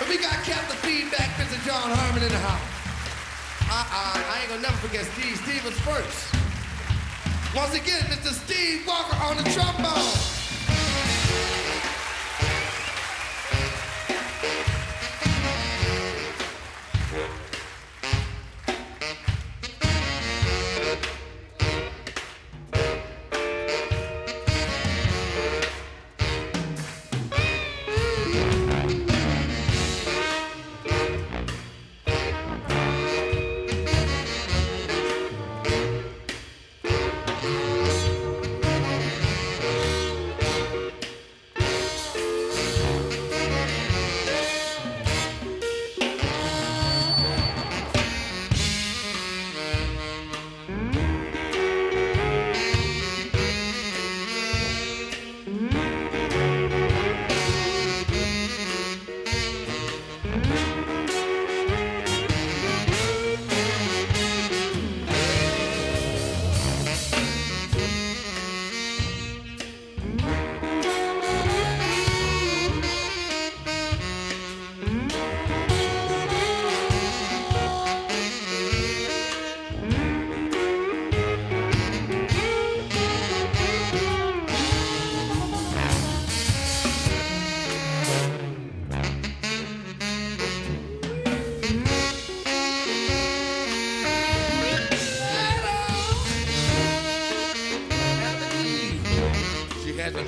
But we got Captain Feedback, Mr. John Harmon in the house. Uh-uh, I ain't gonna never forget Steve. Steve was first. Once again, Mr. Steve Walker on the trombone.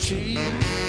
cheese.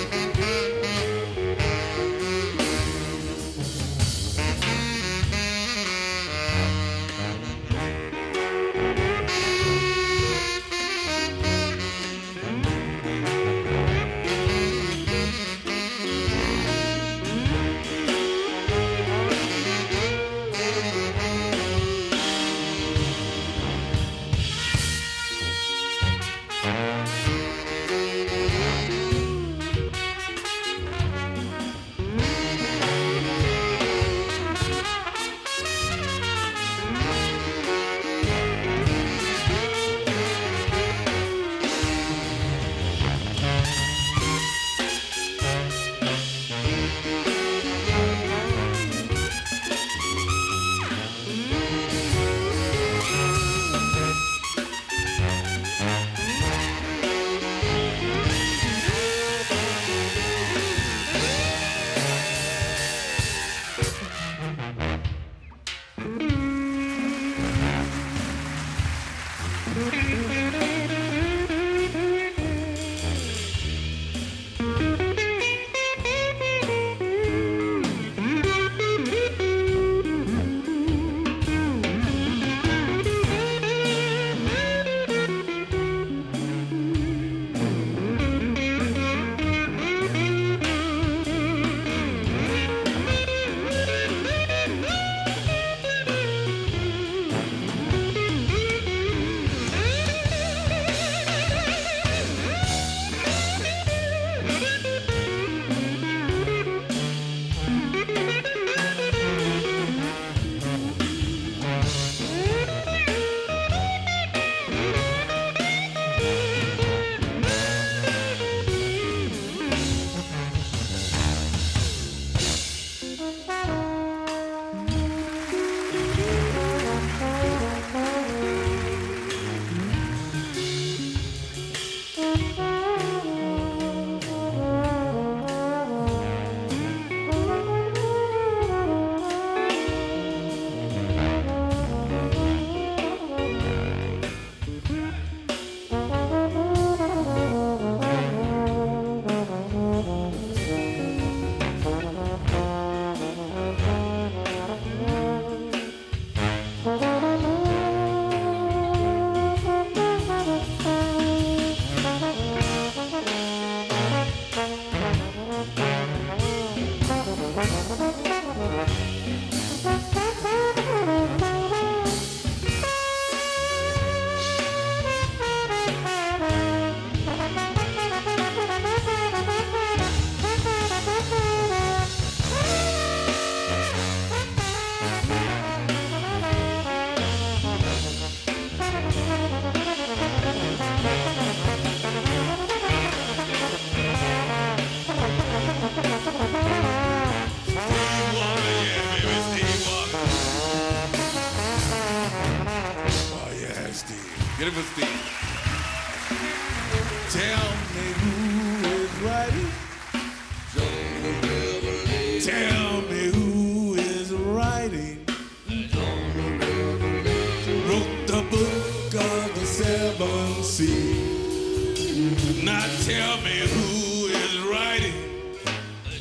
Tell me who is writing.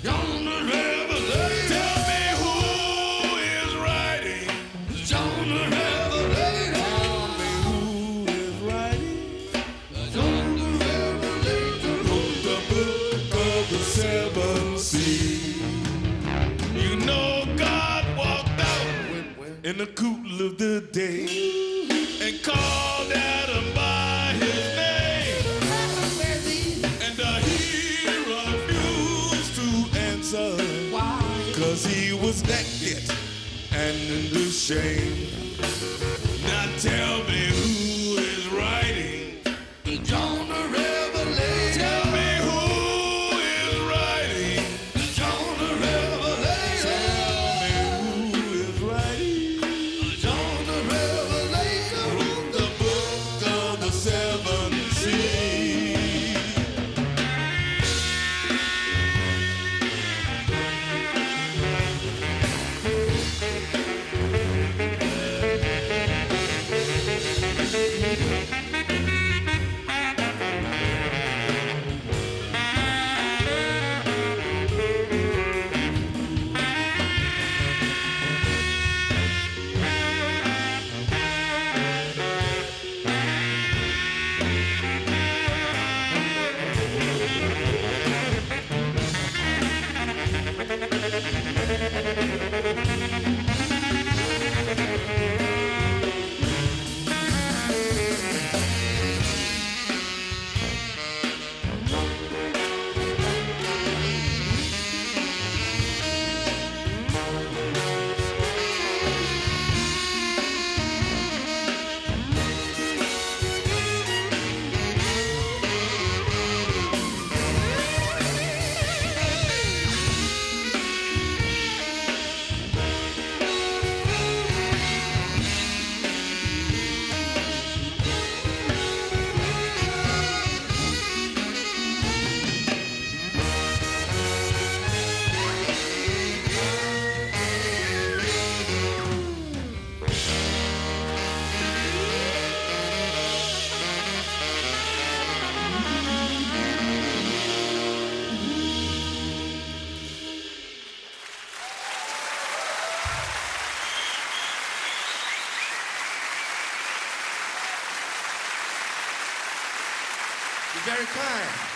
The. Tell me who is writing. The who is the book of the seven. You know God walked out in the cool of the day and called by Cause he was naked and in very kind.